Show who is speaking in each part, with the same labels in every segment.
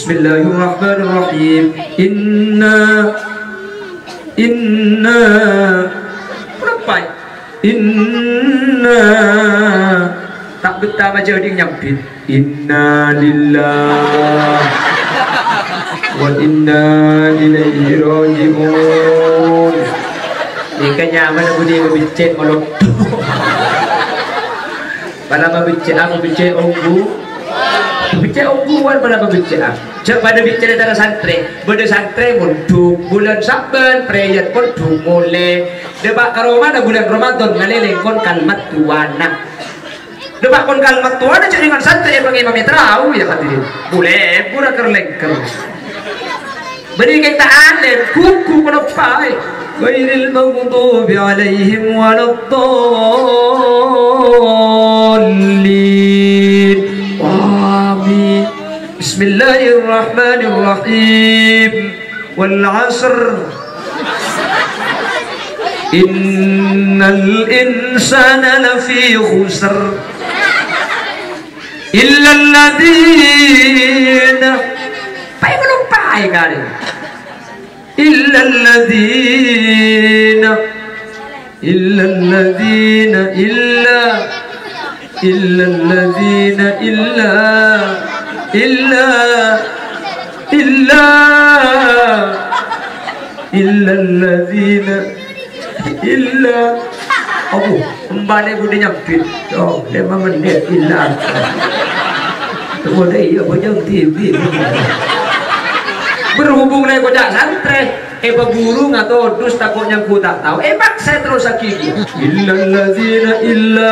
Speaker 1: Bismillahirrahmanirrahim. Inna Inna Berapa Inna Tak betah macam dia nyampit Inna lillah. Wa inna ilaihi raji'un. Ini kan nyaman aku dia berbicit malam Pada berbicit aku berbicit onggu Berbicit onggu kan pada berbicit aku Cek pada bicara dalam santri Benda santri pun duk Bulan saban Prayat pun duk mulai Debak karo mana bulan Ramadan Ngalele kon kalmat tuana Debak kon kalmat tuana Cek dengan santri Bang imam tahu ya hadirin Boleh Pura kerlengker Beri kita aneh Kuku penepai غير المغضوب عليهم ولا الضالين آمين بسم الله الرحمن الرحيم والعصر. إن الإنسان لفي خسر إلا الذين pai kali إلا الذين إلا الذين إلا إلا الذين إلا إلا إلا إلا الذين إلا Abu, kembali bude nyapit. Oh, lima menit illa. Tunggu deh, apa jam TV berhubung dengan kocak santri eh guru atau dus takut yang ku tak tahu eh mak saya terus sakit illa alladzina illa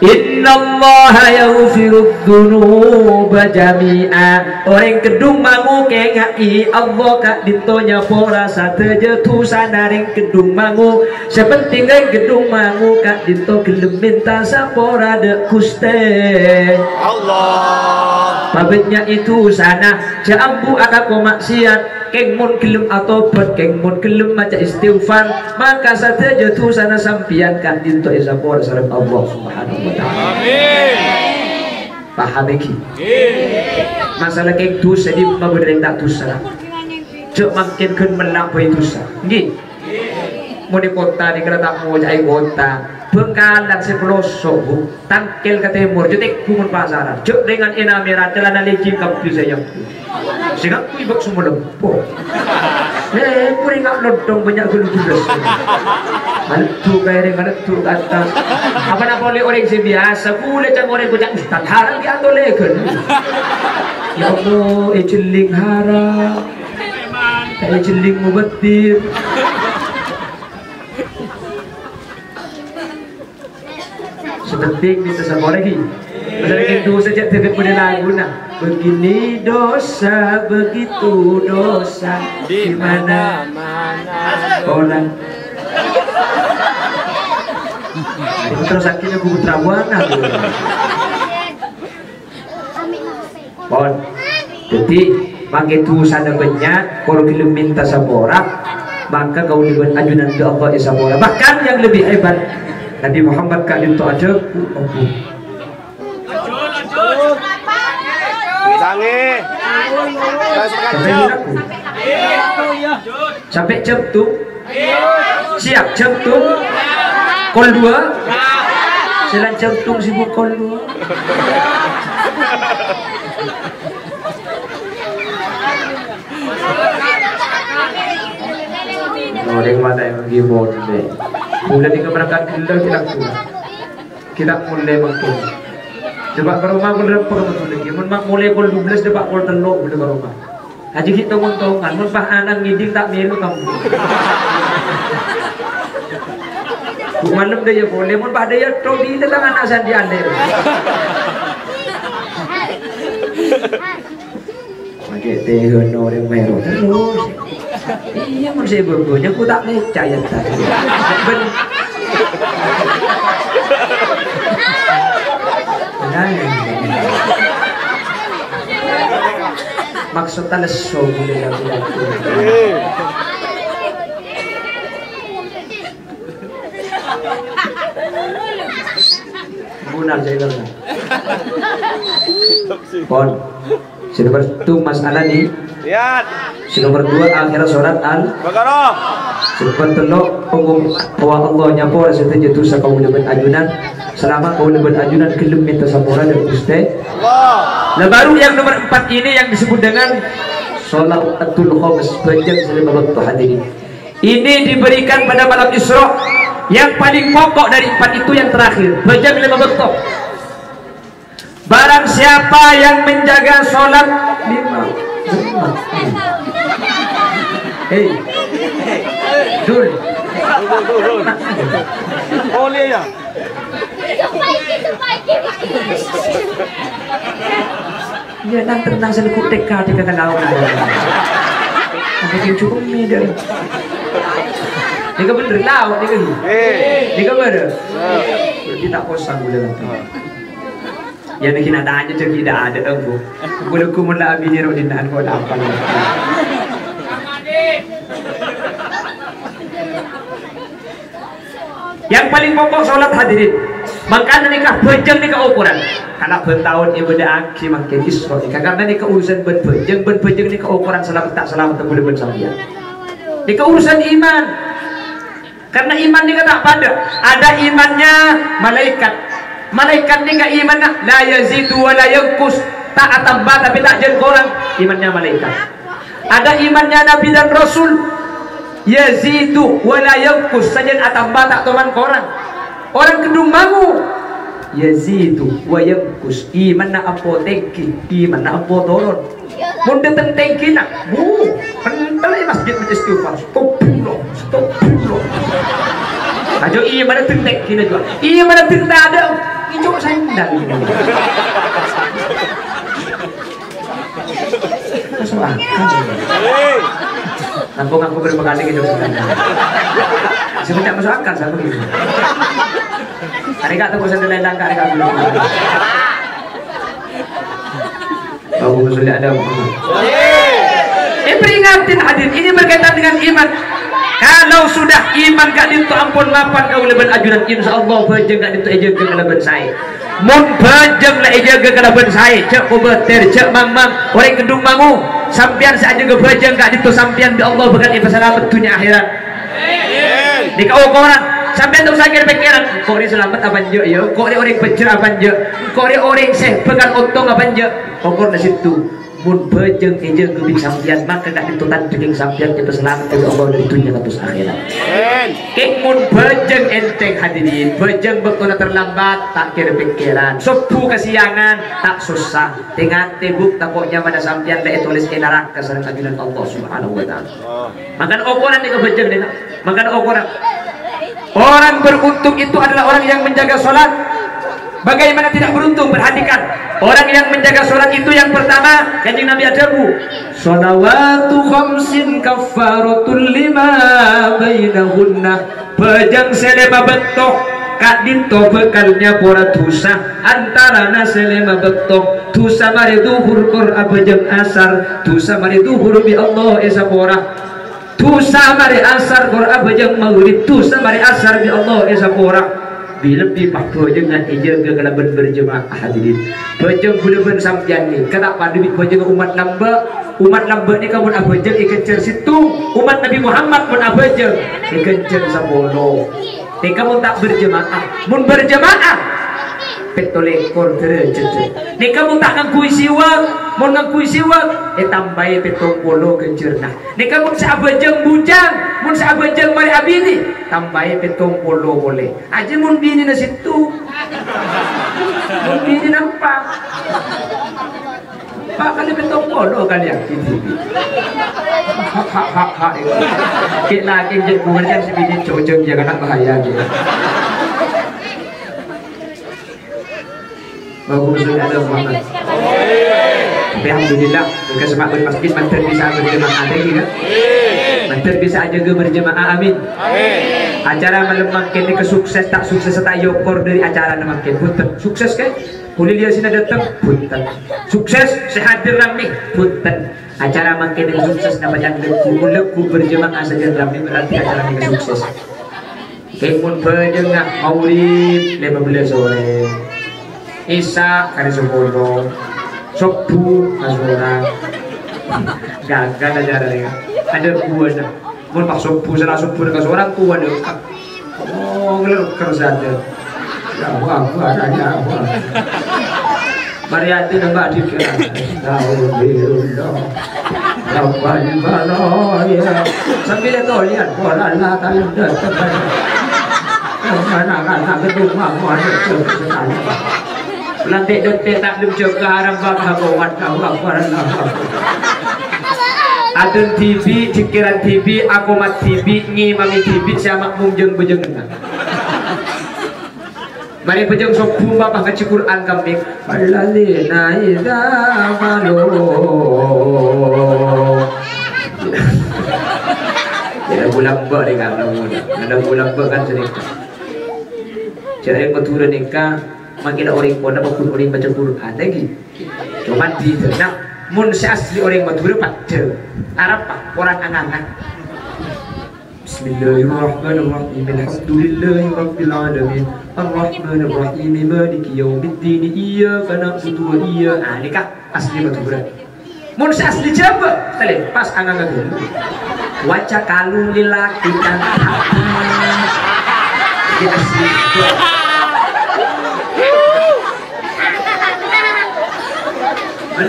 Speaker 1: Inna Allah yaghfiru dzunuba jami'a. Orang kedung mangu kengai Allah kak dintonya pora sateja tu sanaring kedung mangu. Sepenting orang kedung mangu kak dinto gelem minta sapora de kuste. Allah. Pabetnya itu sana jambu ada komaksiat keng mun gelem atau bet keng mun gelem maca istighfar maka sateja tu sana sampian kan dinto isapora sareng Allah Subhanahu wa taala. Amin. Paham iki? Masalah keng dosa di mabudeng tak dosa. Cuk makin kun melak dosa. Nggih. Mau di kota di kereta mau jai kota Bengkalan sepelosok bu Tangkil ke timur Jutik kumun pasaran Cuk dengan ina merah Celana licin kapu sayang Sehingga aku ibak semua lempok Eh, puri nggak lodong banyak gulu judes. Mantu kaya dengan itu kata. Apa nak boleh orang si biasa, boleh cang orang kucak ustad haram dia atau legen. Ya Allah, eh celing haram. Eh celing mubatir. Sepenting bisa sama lagi. Pasal itu sejak terkait pada lagu nah. Begini dosa, begitu dosa di mana orang. Itu terus akhirnya aku terawana. Bon, jadi pakai tu sana banyak. Kalau kita minta sabora, maka kau diberi ajunan ke Allah sabora. Bahkan yang lebih hebat, Nabi Muhammad kak itu aja ku. Sampai jam tu. Siap jam tu. Kol dua. Selain jantung sibuk kol dua. Oh, dengan mana yang gimon deh. Dengan berangkat kita kita pulang. Kita mulai makin. Coba ke rumah kul berapa betul lagi. Mun mak mulai kul 12 depak kul telok boleh ke rumah. Haji kita nguntungan, mun pah anak ngiding tak miru kamu. Bu malam dia boleh, mun pah dia to di dalam anak sandi alir. Pakai teh orang meru terus. Iya saya begonya aku tak percaya tadi ben saya bilang. Pon. Si nomor satu masalah nih.
Speaker 2: Lihat.
Speaker 1: Si nomor dua akhirat surat al.
Speaker 2: Baqarah.
Speaker 1: Nomor telo pengum bahwa Allah nyapo rasa jatuh sa kaum lebat ajunan. Selama kaum lebat ajunan kelum minta sapura dan guste.
Speaker 2: Allah.
Speaker 1: Nah baru yang nomor empat ini yang disebut dengan Sholat Atul Khomis Bajang Salim Allah hadirin Ini diberikan pada malam Isra Yang paling pokok dari empat itu yang terakhir Bajang lima betul Barang siapa yang menjaga sholat lima Hei Dul
Speaker 2: Boleh ya.
Speaker 1: Dia nang tenang sa likod teka di kakalaw na. Ang kaging cukup ni dia. Dia bener law, dia ka.
Speaker 2: Eh.
Speaker 1: Dia bener. Berarti tak kosong boleh nanti. Yan ang kinadaan niya dyan, tidak ada bu. Boleh ko mula abi niya rin dinaan ko na apa Yang paling pokok sholat hadirin. Makanya nikah bejeng nikah ukuran. Karena bertahun ibu dah aki makin isro. Karena nikah urusan ben bejeng ben bejeng nikah ukuran selamat tak selamat boleh ben sampian. Nikah urusan iman. Karena iman nikah tak pada. Ada imannya malaikat. Malaikat nikah imannya la yazidu wa la yankus. Tak tambah tapi tak jadi orang. Imannya malaikat. Ada imannya Nabi dan Rasul. Yazidu wala yankus. Saja atambah tak teman korang. Orang kedung mangu yazidu wa iman na apo tengki iman na apo toron mun datang tengki nak? Bu pental masjid istighfar stop pulo ajo iman na tengki na juga? Iman na tengki ada ijo sandal Masuk akal.
Speaker 2: Eh.
Speaker 1: Nampung aku berapa kali gitu Sebenarnya masuk akal sama gitu. Hari kata bosan lain langkah hari kata belum. Bahu sudah ada Muhammad. Peringatin hadir ini berkaitan dengan iman. Kalau sudah iman gak itu ampun lapan kau leban ajuran insya Allah gak itu ejeng ke leban saya. Mun bejeng lah ejeng ke leban saya. Cek kubeter, cek mamang, orang kedung mangu. Sampian saja ke bejeng gak itu sampian di Allah bukan ibu selamat dunia akhirat. Di kau orang sampai tu sakit pikiran kok dia selamat apa je ya kok dia orang pecer apa je kok dia orang seh pegang untung apa je pokok di situ mun bejeng ejeng ke sampian maka gak ditutan dengan sampian kita selamat dari Allah dari dunia ke akhirat. Kek mun bejeng enteng hadirin Bejeng betul terlambat Tak kira pikiran. Sepu kesiangan Tak susah. Dengan tebuk takutnya pada sampian Dia tulis inarak Keserang ajunan Allah subhanahu wa ta'ala. Makan ukuran ni bejeng dia Makan ukuran Orang beruntung itu adalah orang yang menjaga sholat Bagaimana tidak beruntung? Perhatikan. Orang yang menjaga sholat itu yang pertama Kanjeng Nabi Adabu Salawatu khamsin kafaratul lima bainahunna. Bejang selema betok Kak dinto bekalnya pora dosa. Antara na selema betok Dosa mari duhur kor abejang asar. Dosa mari duhur bi Allah esa pora. Tusa mari asar kor abajang maghrib Tusa mari asar bi Allah esa pora Bila bi pakto dengan ijeng ke kalaban berjemaah hadirin. Bajang bulaban sampian ni Kata pada bi bajang umat lamba? Umat lamba ni kamu abajang ikan situ. Umat Nabi Muhammad pun abajang Ikan cer sabolo Ni kamu tak berjemaah. Mun berjemaah petolekor derajat ni kamu tak ngakui siwak mau ngakui siwak eh tambahi polo kencerna ni kamu seabajang bujang mun seabajang mari abini tambahi petong polo boleh. Aja mun bini na situ. Mun bini nampak. Pak kali petong polo kali yang ini hak hak hak kita lagi jadi bukan si bini cocok jangan bahaya gitu Bagus sudah ada Muhammad. Alhamdulillah, di masjid mantan bisa berjemaah. Ada gitu. Mantar bisa aja gue berjemaah amin. Acara malam makin ini kesukses tak sukses tak yokor dari acara makin punten sukses kan? Kuli dia sini datang punten sukses sehadir rame punten acara makin ini sukses nama yang leku berjemaah saja rame berarti acara ini sukses Kemun berjengah maulid 15 sore Isa kali sepuluh Sobu kasura Gagal aja ada Ada buah dah Mun pak sobu sana sobu dengan seorang tua deh Oh ngelur kerja deh Ya wah wah ya wah Mariati nambah dikira Alhamdulillah Rabbal balaya Sambil itu lihat bola lata yang datang Anak-anak gedung mampu ada sekali Lantik dotek tak belum jaga haram bangga kawan kawan kawan Adun TV, cikiran TV, aku mat TV, ngimami TV, siapa mung bujeng Mari bujeng sopu bapak ngaji Quran kambing. Falalina idza malu. Ada bulan ber kan, ada bulan ber kan sini. Cara yang betul nikah, makin orang pun ada pun orang baca Quran lagi. Cuma di nak mun si asli orang betul pada Arab pak orang angan-angan. Bismillahirrahmanirrahim. Alhamdulillahi rabbil alamin. Arrahmanirrahim. Maliki yaumiddin. Iyyaka na'budu wa iyyaka. Ah, nikah asli betul Mun si asli jaba, tadi pas angan dulu. Waca kalu lilaki kan Dia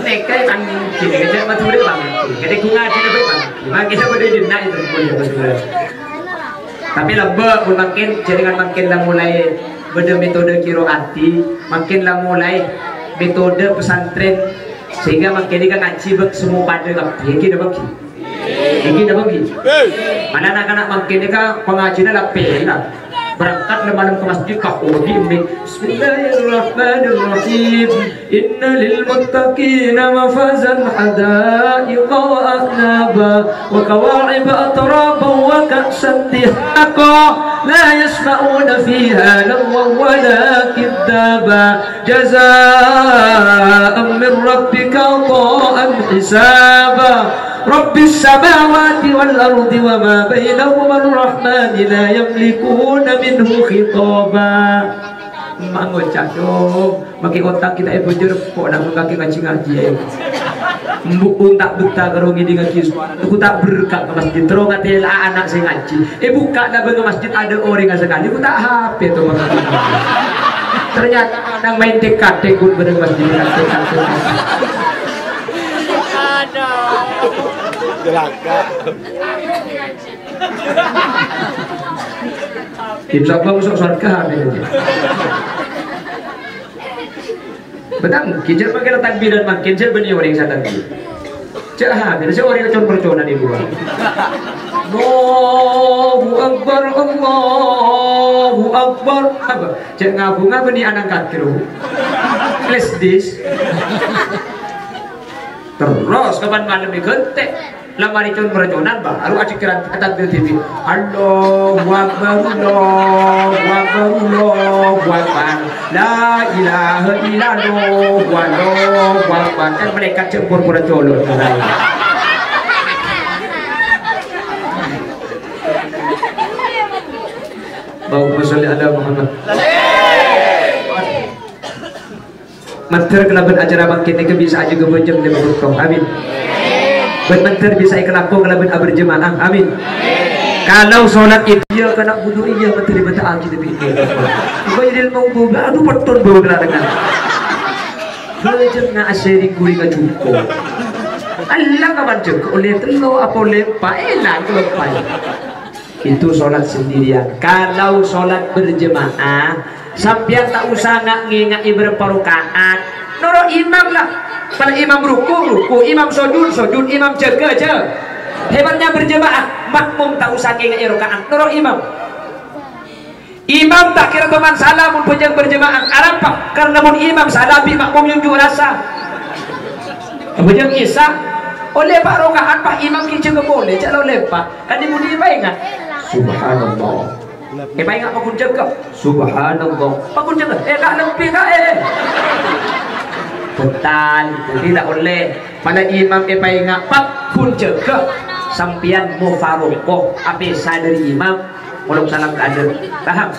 Speaker 1: yang kini kita bang. Kita kunga kita bang. Kita pada itu. Tapi lembek pun makin jaringan makin lah mulai beda metode kiroati, makin lah mulai metode pesantren sehingga makin ini kan ngaji bek semua pada kapi. Ini dah bagi. Ini dah bagi. Mana anak-anak makin ini kan pengajian lah pena berangkat malam ke masjid kau ini Bismillahirrahmanirrahim. Inna lil muttaqina mafazan hadaiqa wa ahnaba wa kawa'ib atraba wa ka'san dihaqa la yasma'una fiha lawa wa la kidaba jazaan min rabbika ta'an hisaba رب السماوات والأرض وما بينهما الرحمن لا يملكون منه خطابا mangocak dong maki otak kita ibu jerpok nak kaki ngaji ngaji mbuk tak betah karo ngidi ngaji aku tak berkat ke masjid terus ngatela anak saya ngaji eh buka nak ke masjid ada orang yang sekali aku tak HP tuh maka ternyata nang main TKT kun bereng masjid TKT
Speaker 2: Gelaga.
Speaker 1: Insya Allah masuk surga Betul, kijar makin takbir dan makin saya benih orang yang sadar Cak hamil, saya orang yang percona di luar. Allahu Akbar, Allahu Akbar. Apa? Cak ngabu ngabu ni anak katru. Kelas dis. Terus kapan malam digentek lamari con merajonan baru aja kira kata TV Allahu Akbar Allahu Akbar Allahu Akbar La ilaha illallah Allahu Akbar kan mereka cembur pura color Allahumma salli ala Muhammad. Mantar kelaban acara bangkit ini bisa aja gebejeng di berukong Amin Benar bisa ikhlaku kelaban berjemaah Amin. Kalau sholat itu ya kena butuh iya menteri betul aja tapi itu kau jadi mau buka aduh betul bawa dengan Belajar na asyari kuri ka Allah ka bancuk oleh telo apa oleh paelan kelepay itu sholat sendirian. Kalau sholat berjemaah sampai tak usah nggak ngingat berperukaan noro imam lah pada imam ruku ruku. Imam sujud sujud imam jaga aja. Hebatnya berjemaah makmum tak usah ngingat rokaan noro imam. Imam tak kira teman salah mun pejang berjemaah kenapa karena mun imam salah bi makmum yang juga rasa. Pejang isa oleh pak rokaat pak imam kita ke boleh. Cak oleh pak. Kan di baik kan subhanallah. Eh baik apa kun jaga subhanallah. Pak kun jaga eh kak lebih kak eh betal itu tidak oleh. Pada imam eh baik pak kun jaga sampian mau farokoh apa dari imam Mulung salam ke anda Paham?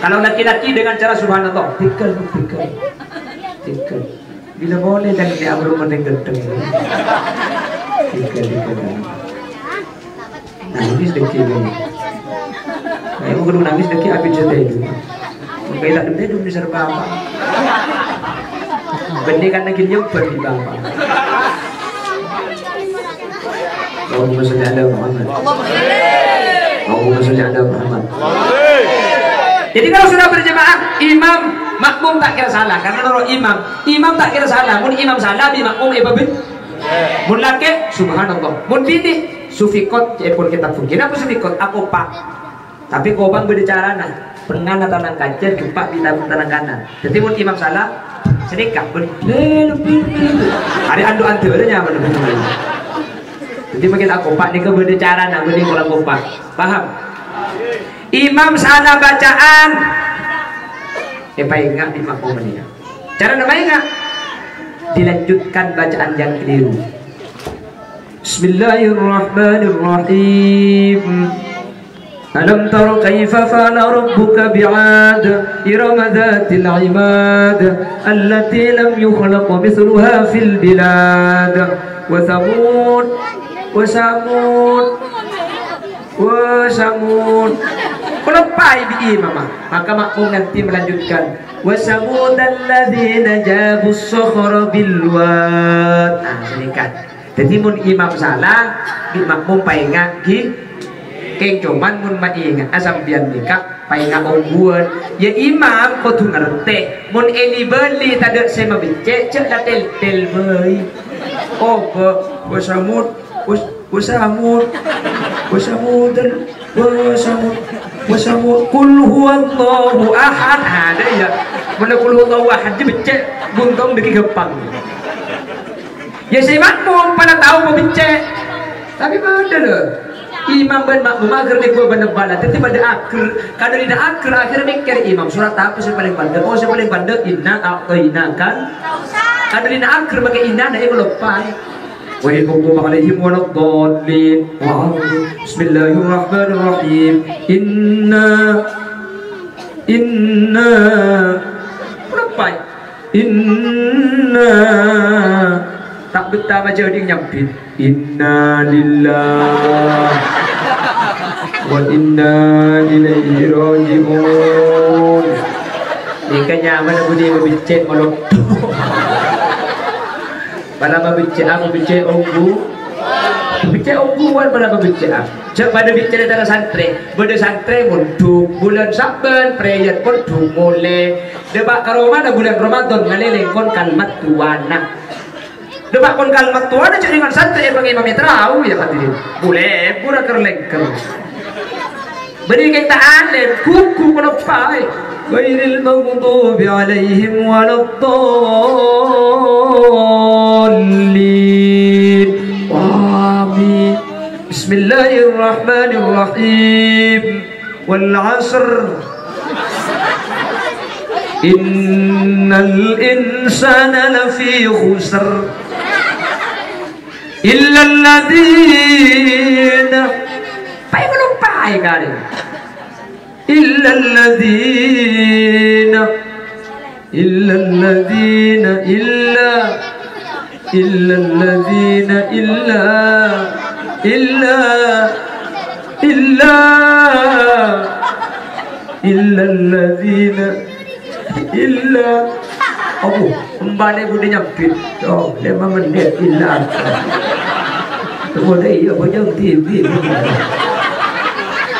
Speaker 1: Kalau laki-laki dengan cara subhanallah Tikal, tikal Tikal Bila boleh dan dia ambil meneng genteng. Tikal, tikal Nangis deki ini Nah, mau kudu nangis deki api jete itu tak demi demi serba apa Benih kan lagi nyempet di bawah Allahumma salli ala Muhammad Allahumma salli ala Muhammad jadi kalau sudah berjemaah imam makmum tak kira salah. Karena kalau imam imam tak kira salah. Mun imam salah di makmum ibu bin mun laki subhanallah. Mun bini sufikot pun kita pun apa sufikot? Aku pak. Tapi kau bang berbicara nah. Pengana tanang kajian gempa di tanang kanan. Jadi mun imam salah sedekah pun. Ada andu andu ada nyaman jadi makin aku pak ni berbicara nah beri kalau kompak paham? Imam salah bacaan. Eh ingat di makmum ini cara nama ingat dilanjutkan bacaan yang keliru. Bismillahirrahmanirrahim ألم تر كيف فعل ربك بعاد إرم ذات العماد التي لم يخلق مثلها في البلاد وثمود وثمود وثمود Lepai bi mama maka makmum nanti melanjutkan wasamudal ladzina jabu sokhra bil wad nah sinikan jadi mun imam salah di makmum painga gi keng cuman mun ingat asam bian nikah painga ongguan ya imam kau tu ngerti mun ini beli tada saya mabice cek la tel tel beuy oh wasamud wasamud wasamud wasamud wasamud kul huwallahu ahad. Ada ya mana kul huwallahu ahad dia becek buntong deki gepang ya si makmum pada tahu mau becek tapi beda loh imam ben makmum akhir ni gua bener bala tapi pada akhir kalau tidak akhir akhir mikir imam surat apa sih paling bandel oh sih paling bandel inna a'tayna kan kalau tidak akhir pakai inna nah ibu lupa وإن مغضوب عليهم ولا الضالين بسم الله الرحمن الرحيم إنا إنا berapa Inna tak betah baca dia nyampit Inna lillah ilaihi raji'un. Ini kan nyaman aku dia berbicit malam pada membenci aku benci onggu. Benci onggu kan pada membenci aku cak pada bicara dalam santri. Pada santri pun bulan saban prayer pun du mulai. Debak karoma ada bulan Ramadan ngalele kon kalmat tuana debak kon kalmat tuana cak dengan santri bagi imam tahu ya hadirin boleh pura kerlengker Alen kuku kono pai غير المغضوب عليهم ولا الضالين آمين. بسم الله الرحمن الرحيم. والعصر. إن الإنسان لفي خسر. إلا الذين പൈകളും പായകാട് ഇല്ലല്ലദീന ഇല്ലല്ലദീന ഇല്ല. ഇല്ലല്ലദീന ഇല്ല. ഇല്ല. ഇല്ല. ഇല്ലല്ലദീന ഇല്ല. അപ്പോ കൂടി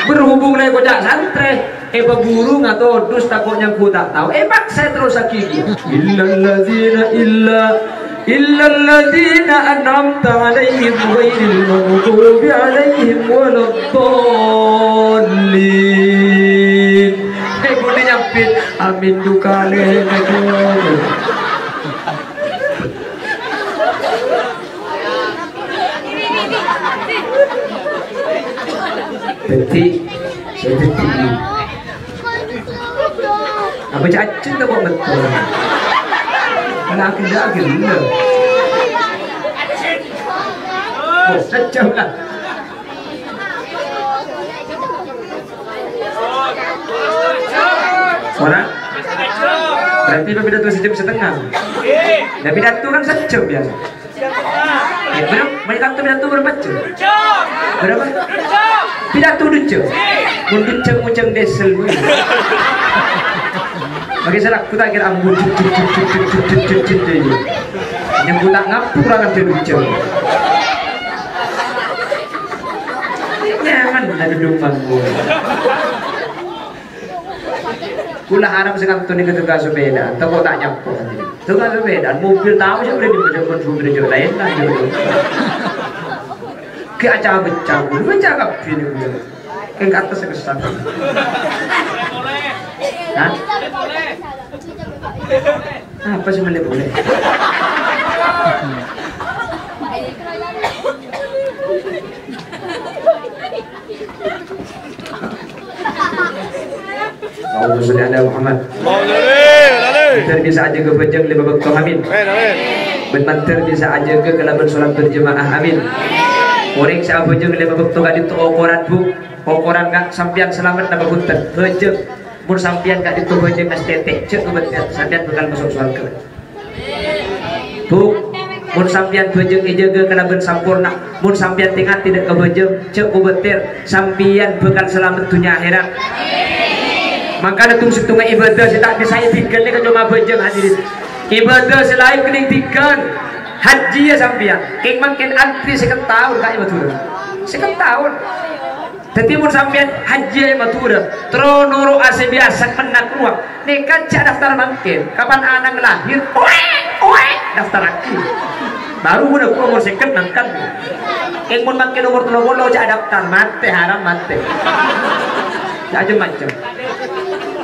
Speaker 1: berhubung dengan kocak santri eh guru nggak tahu dus takutnya ku tak tahu. Eh mak saya terus sakit illa alladzina illa illa alladzina an'amta alaihim ghairil maghdubi alaihim waladdallin. Eh budi nyampit. Amin dukale Jadi jadi tinggi. Apa cacing tak buat betul? Nak. Oh, lah. Mana? Berarti sejam setengah. Iya. Tapi Datu kan sejam biasa. Ya, mereka tuh pidato berapa cu? Berapa? Pidato ducu. Mun ducu mucang desel. Bagi saya aku tak kira ambun Yang pula ngapur kurang ambil ducu. Nyaman ada dumpang gue. Kula harap sekarang tuh nih ketugas sepeda, kok tak nyampe Tukang sepeda, mobil tahu sih udah dibaca konsumen jual lain lah gitu. Ke acara becah, gue becah kapi nih gue. Ke atas kesan. Apa sih boleh boleh? Allahumma salli ala Muhammad. Bentar bisa aja ke bejeng lima bekal amin. Bentar bisa aja ke kelaban sholat berjemaah amin. Orang saya bejeng lima bekal kali itu ukuran bu, ukuran gak sampian selamat nama hutan bejeng. Mur sampian gak itu bejeng nas tete cek kebetulan sampian bukan masuk surga. Bu, mun sampian bejeng ijaga kalaben sampurna mun sampian tingkat tidak ke bejeng cek bentar sampian bukan selamat dunia akhirat maka ada tung setengah ibadah saya tak bisa tinggal ni kan cuma bejeng hadirin ibadah selain kena tinggal haji ya sampian keng makin antri sekian tahun kak betul sekian tahun jadi mun sampean haji ya betul tronoro ase biasa kena keluar. Nikah cak daftar makin kapan anak lahir? Daftar lagi. Baru udah umur second nangkan keng mun makin umur telur cak daftar. Mate haram mate macam-macam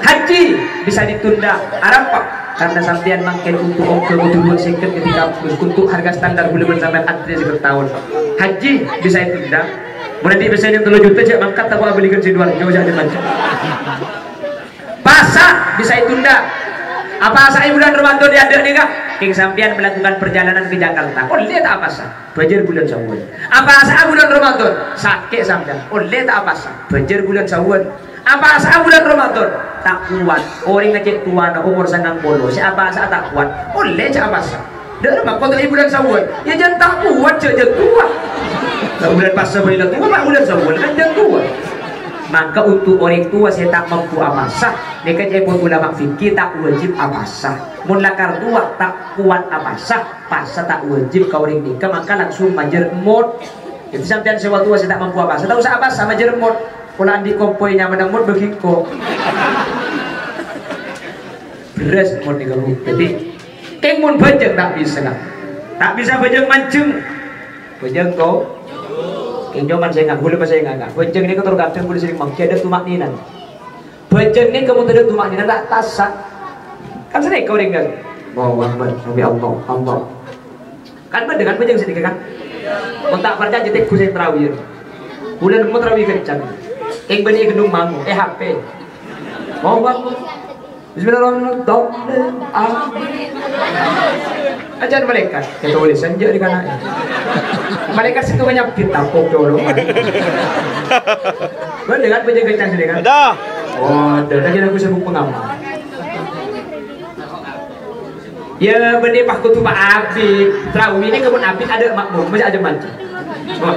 Speaker 1: haji bisa ditunda. Apa karena sampean makin untuk ongkir untuk dua second ketika untuk harga standar boleh sampai antri sekitar tahun. Haji bisa ditunda. Mulai bisa yang telur juta cek mangkat tak boleh belikan dua jauh jadi macam pasar bisa ditunda. Apa saya bulan Ramadan dia ada nih kak? King Sampian melakukan perjalanan ke Jakarta. Oh lihat apa sah Bajar bulan Syawal. Apa sah bulan Ramadan sakit Sampian oh lihat apa sah Bajar bulan Syawal. Apa sah bulan Ramadan tak kuat. Orang ngecek tua na umur sangang puluh. Siapa sah tak kuat? Oh lihat apa sah? Dah mah kalau bulan Syawal ya jangan tak kuat jangan tua bulan pas bulan tua pak bulan Syawal kan jangan tua maka untuk orang tua saya tak mampu amasah mereka jadi pun ulama fikir tak wajib amasah mun lakar tua tak kuat amasah pasah tak wajib kau orang nikah maka langsung majer mod itu sampai sewa tua saya tak mampu amasah tak usah amasah majer mod kalau andi kompoinya menang mod begiko beres mod nih kamu jadi keng mun bajeng tak bisa tak bisa bajeng mancung bajeng kau Keng saya nggak boleh saya nggak. Bejeng ini ketur ganteng boleh sering mangki ada tumak ninan. Bejeng ini kamu tidak tumak ninan tak tasak. Kan sering kau dengar. Bahwa Nabi Allah Allah. Kan dengan bejeng sedikit kan. Kontak kerja jadi kusai terawih. Bulan mau terawih kencang. Keng bani gendung mangu. Eh HP. Mau Bismillahirrahmanirrahim. Ajar malaikat. Kita boleh senja di kanan. Malaikat situ banyak kita pok dulu. Boleh kan penjaga kencang sini kan?
Speaker 2: Ada.
Speaker 1: Oh, ada lagi aku sebut pengamal. Ya benih pak kutu pak Abid Terawih ini kebun Abid ada makmum Masih ada mantu oh.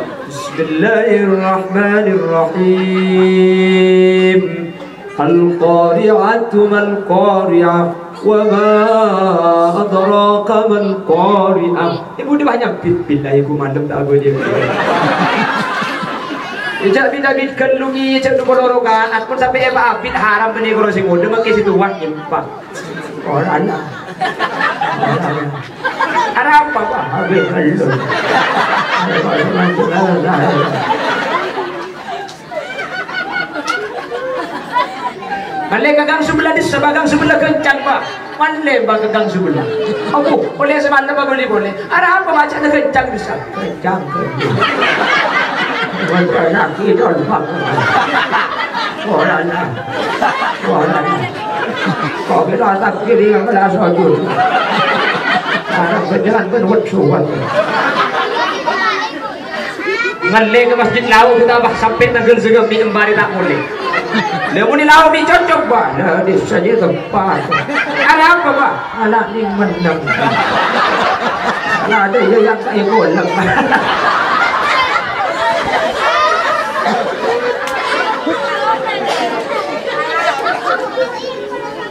Speaker 1: القارعة ما القارعة وما أدراك ما القارعة Ibu dia banyak bit bit lah ibu mandem tak apa dia. Ijak bit bit kelungi ijak tu kolorokan aku sampai apa abit haram benih kalau sing mode makai situ wah nyimpa. Orang anak. apa apa? Abit kelungi. Malay gagang sebelah di sebagang sebelah kencang pak. Malay bang gagang sebelah. Aku boleh semalam apa boleh boleh. Ada apa baca kencang bisa? Kencang kencang. laki don bang. Wala na. Wala na. Kau kita tak kiri yang belas sujud. Anak berjalan kan wetsuan. Ngalle ke masjid lau kita bah sampai juga mi embari tak boleh. Lemu ni lau mi cocok bah. Nah, di saja tempat. Ada apa bah? Anak ni menang. Anak ada yang tak boleh.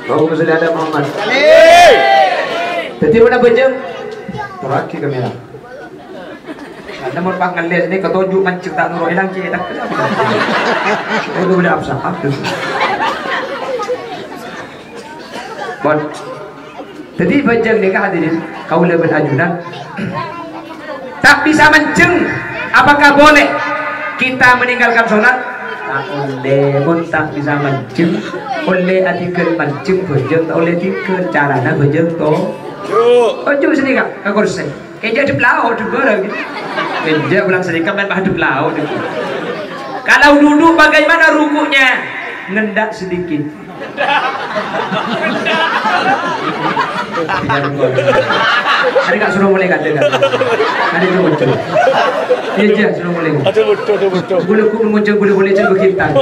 Speaker 1: Allahumma salli ala Muhammad. Jadi mana bejeng? Teraki kamera. Ada mau pak ngeles ni ketujuh mancing tak nurul hilang cie tak. Itu boleh apa sah? Bon. Jadi bejeng ni hadirin kau lebih ajudan. Tak bisa menceng. Apakah boleh kita meninggalkan sholat? Tak boleh pun tak bisa menceng. Oleh artikel menceng bejeng, oleh artikel carana bejeng toh.
Speaker 2: Yuk.
Speaker 1: Ojo sini kak, kak kursi. Kejak di belau tu barang. Kejak pulang kan main di belau tu. Kalau duduk bagaimana rukunya? Ngendak sedikit. Hari kak suruh mulai kata kata. Hari tu muncul. Iya je suruh mulai.
Speaker 2: Ada betul, ada betul.
Speaker 1: Bulu ku muncul bulu boleh jadi berkintan.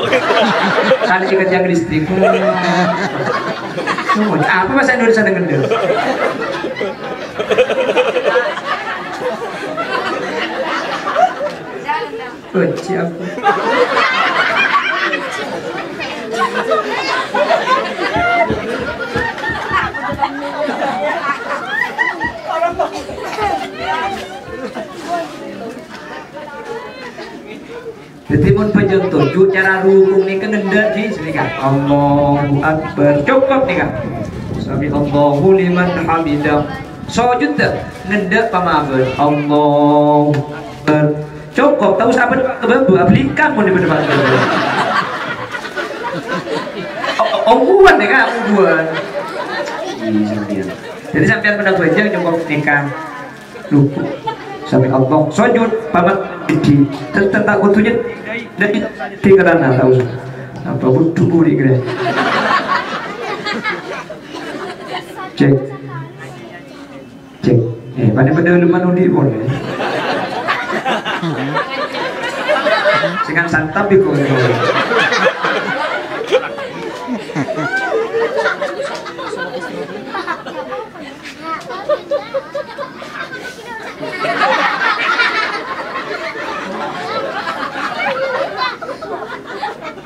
Speaker 1: Kali ikat yang listrik. Apa bahasa Indonesia dengan dia? Benci aku. Jadi mun penjeng tujuh cara rukun ni kena ndak di sini kan. Allahu Akbar. Cukup ni kan. Sami Allahu liman hamidah. Sujud tak? Ngendak pamabar. Allahu Akbar. Cukup tahu siapa debat kebabu aplikan pun debat debat kebabu. Ongguan deh kan, ongguan. Jadi sampean pada bajang cukup nikah lupa. Sampai Allah. Sujud pamat gede. Tentang kutunya dari tanah tahu apa butuh buri kira? Cek. Cek. Eh pada pada luman undi boleh dengan santap itu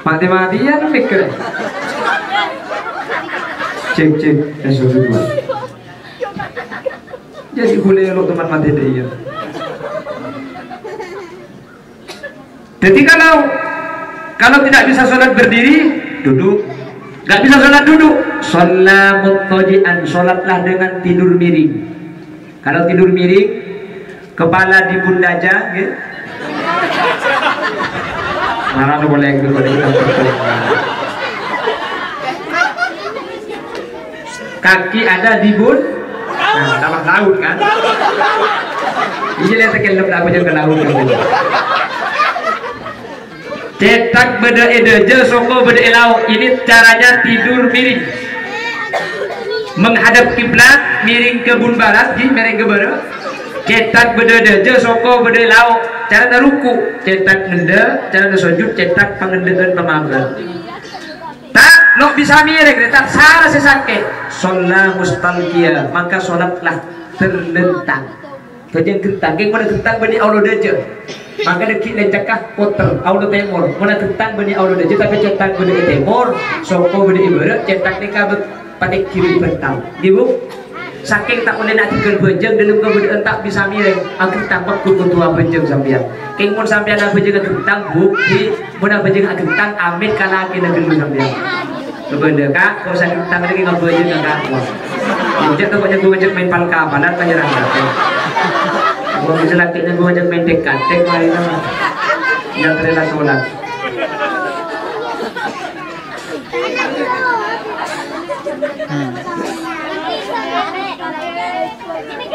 Speaker 1: mati-matian mikir. Cek cek sudah dua jadi boleh lo teman mati dia jadi kalau kalau tidak bisa sholat berdiri duduk. Nggak bisa sholat duduk. Sholat mutajian sholatlah dengan tidur miring. Kalau tidur miring kepala di bundaja gitu Marah tu boleh boleh Kaki ada di bun, nah, dalam laut kan? Iya lihat lebih aku ke laut? Cetak beda je soko beda elau. Ini caranya tidur miring. Menghadap kiblat, miring ke bun barat, di miring ke. Cetak beda je soko beda elau cara na ruku cetak nenda cara na sujud cetak pangendean pemahaman tak lo bisa mirip tak salah sesake sholat mustalqiyah maka sholatlah terlentang Kejeng kentang, keng mana kentang bani Allah deje. Maka dekik lencakah kotor Allah temur. Mana kentang bani Allah deje tapi cetak bani temur, soko bani ibarat cetak nikah pada kiri bentang. Ibu, saking tak boleh nak tinggal bejeng dalam kemudian tak bisa miring aku tampak ku ketua bejeng sampean keng mun sampean nak bejeng kentang bukti mun nak bejeng kentang amit kala kena gelu sampean Kebenda kak, kau usah kentang lagi nggak bejeng kak. Jadi tuh banyak ngajak main palka, panas penyerang kak. Gue bisa lakinya gue ngajak main dekat, tek lagi nama. Yang terlalu sholat.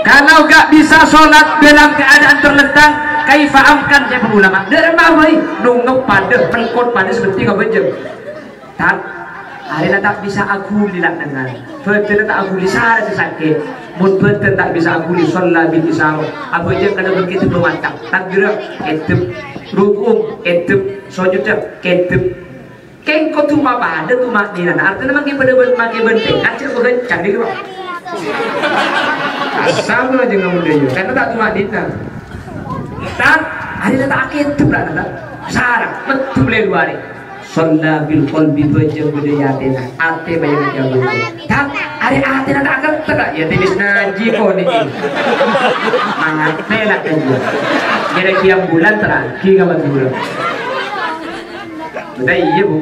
Speaker 1: Kalau gak bisa sholat dalam keadaan terlentang, kaifa amkan saya ulama dari mawai nunggu pada melkot pada seperti kau bejeng tak hari tak bisa aku lihat dengan betul tak aku lisar sakit. Mun betul tak bisa aku li sholat bil isar apa je kada begitu bermantap takbir etep rukuk etep sujud etep Keng ko tuma pada tuma nina artinya makin pada makin benteng acil bukan candi kok sama aja nggak mudah karena tak tuma nina tak? Hari tak akhir tu lah tak? Sarang betul boleh luar Salla bil qalbi bajang budaya atena ate bayang jauh tak hari atena tak akan tak ya tulis naji ko ni mangat pelak kan jadi kiam bulan terakhir kamu bulan Betul iya bu.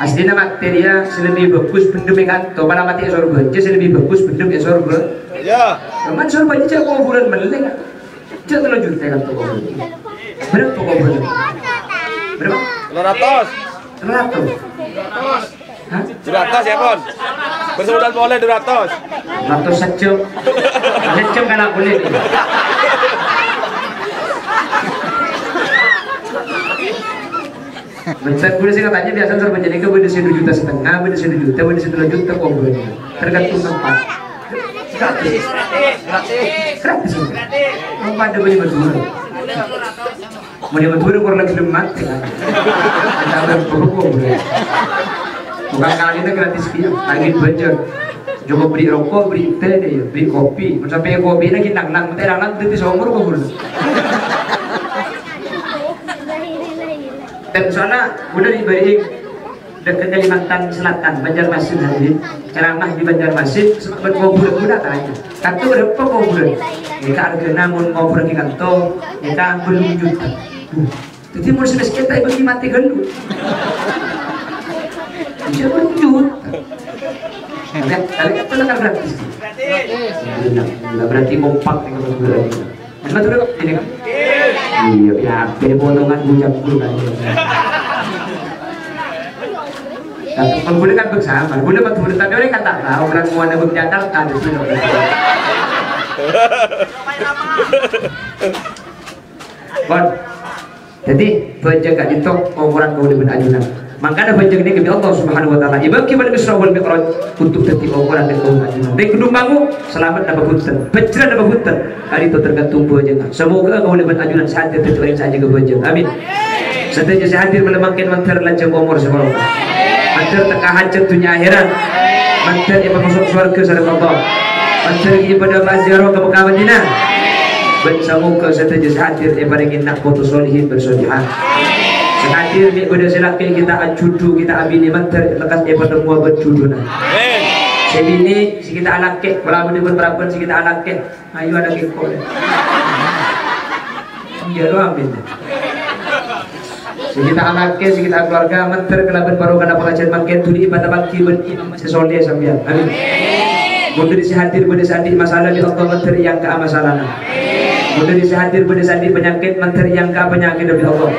Speaker 1: Aslinya materia lebih bagus pendem kan. Tuh pada mati surga. Jadi lebih bagus pendem ya surga.
Speaker 2: Ya.
Speaker 1: Teman surga aja kau bulan meleng. Jangan terlalu juta kan kau. Berapa kau bulan? Berapa?
Speaker 2: Ratus.
Speaker 1: Ratus. Hah?
Speaker 2: Ratus ya pon. Bersebutan boleh ratus.
Speaker 1: Ratus sejam. Sejam kan aku boleh. Bentar gue sih katanya biasa ntar menjadi ke beda satu juta setengah, beda satu juta, beda satu juta kok gue tergantung tempat. Gratis, gratis, Apa ada beli berdua? Beli berdua kurang lebih lemak, kan? Ada ada berhubung. Bukan kali itu gratis dia, lagi belajar. Coba beli rokok, beli teh deh, beli kopi. Sampai kopi ini kita nang, teh nang, teh seumur kok gue dan sana udah diberi dekat Kalimantan Selatan Banjarmasin hadirin ceramah di Banjarmasin sempat ngobrol muda tanya kanto berapa ngobrol kita ada namun ngobrol di kanto kita belum juta jadi mau semes kita ibu mati gendu dia belum juta Lihat, kali itu kan gratis. Gratis. Berarti dengan ini. Tuh ini kan? Iya, ya, beda potongan bujang bersama, tapi kata tahu orang mau ada jadi penjaga itu orang kau dengan ajunan. Maka ada penjaga ini kami Allah Subhanahu Wa Taala. Ibu kita pada Isra wal Mi'raj untuk teti orang dan kau ajunan. Dan kedua kamu selamat dapat punten, pecah dapat punten. Hari itu tergantung penjaga. Semoga kau boleh ajunan saat itu orang saja ke penjaga. Amin. Setelah saya hadir melemahkan mantar lanjang umur semoga. Mantar tengah hajat dunia akhirat. Mantar yang masuk surga sareng Allah. Mantar ibadah bazaro ke Mekah Madinah. Bensamuka hadir yang paling indah foto solihin bersolihan. Sehadir ni pada selaki kita acudu kita abini mantar lekas dia pada mua bercuduna. Sebini si kita alake, kalau benda si kita alake, ayo ada kekol. Iya lo ambil. Sekitar anaknya, sekitar keluarga, menter kelaban baru kena pengajian makin tu di ibadah bakti berimam sesoleh sambil. Amin. Mundur di hadir pada sandi masalah di Allah menter yang ke masalah. Mundur di hadir pada sandi penyakit menter yang ke penyakit dari Allah.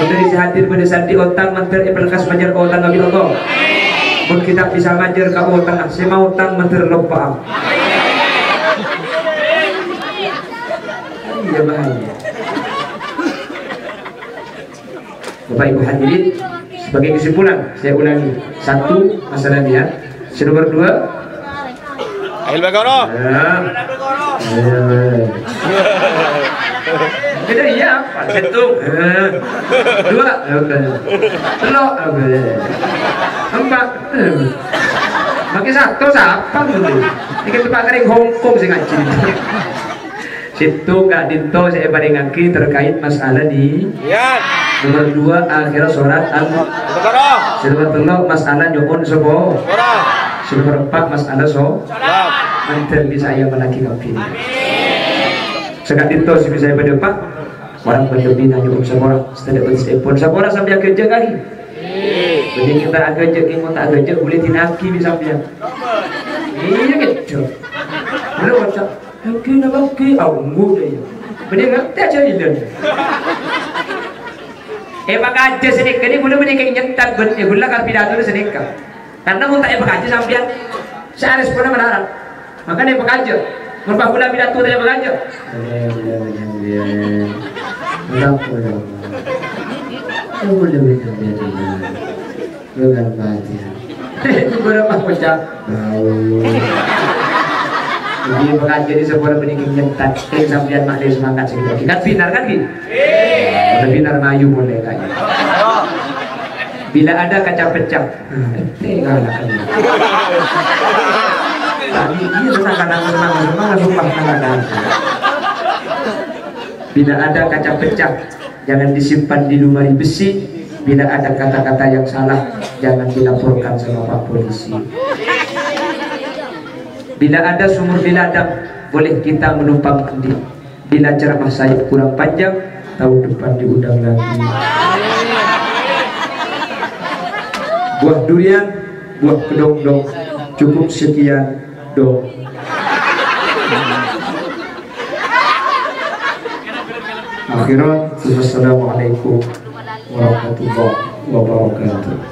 Speaker 1: Mundur di hadir pada sandi otak menter pelkas majar ke otak Nabi Allah. Mun kita bisa majar ke otak, sema otak menter lupa. Iya bahaya. Bapak Ibu hadirin sebagai kesimpulan saya ulangi satu masalah dia nomor dua
Speaker 2: Ahil Bagoro.
Speaker 1: Beda iya, satu, dua, telur, empat, makin satu siapa gitu? Ini tempat kering Hongkong sih ngaji. Situ Kak Dinto saya ngaki terkait masalah di
Speaker 2: Ya.
Speaker 1: Nomor dua akhir sholat al. Nomor tiga masalah nyokon sobo. Nomor empat masalah so
Speaker 2: Salam.
Speaker 1: Mantel bisa yang melaki kafir Sekat itu sih bisa pada pak. Orang pendebina nyokon sabora Setelah telepon sabora sampai kerja kali Jadi kita agak mau tak agak boleh tinaki bisa biar Iya gitu. Boleh baca. Oke, nama oke, awmu deh. Bener nggak? Tak jadi deh. Eh bakaja sedek ini boleh nyentak ben eh gula kal pidato sedek karena mau tak bakaja sampean saya respon mendarat maka dia pula pidato
Speaker 3: ya? Kamu lebih kembali Bukan bahagia
Speaker 1: Itu berapa?
Speaker 3: Tahu
Speaker 1: Jadi bukan jadi sebuah peningin nyentak Kering sampean mak dia semangat segitu Kan binar kan Bi? Kalau binar mayu boleh kayaknya Bila ada kaca pecah Eh ngalah Bila ada kaca pecah. Jangan disimpan di lemari besi. Bila ada kata-kata yang salah. Jangan dilaporkan sama Pak Polisi. Bila ada sumur di ladang Boleh kita menumpang mandi. Bila ceramah saya kurang panjang Tahun depan diundang lagi. Buah durian Buah kedong-dong. Cukup sekian Dong. Akhirat Wassalamualaikum warahmatullahi wabarakatuh